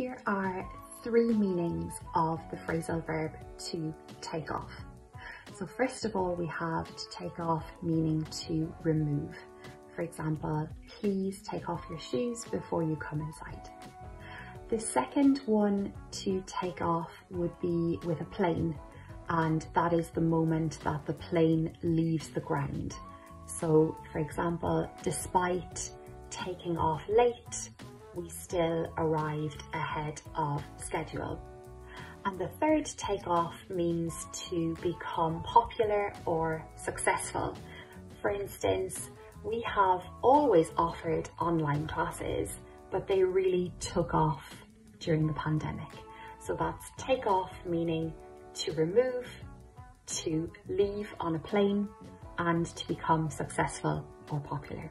here are three meanings of the phrasal verb to take off. So first of all, we have to take off meaning to remove. For example, please take off your shoes before you come inside. The second one to take off would be with a plane and that is the moment that the plane leaves the ground. So for example, despite taking off late, we still arrived ahead of schedule. And the third takeoff means to become popular or successful. For instance, we have always offered online classes, but they really took off during the pandemic. So that's take off meaning to remove, to leave on a plane, and to become successful or popular.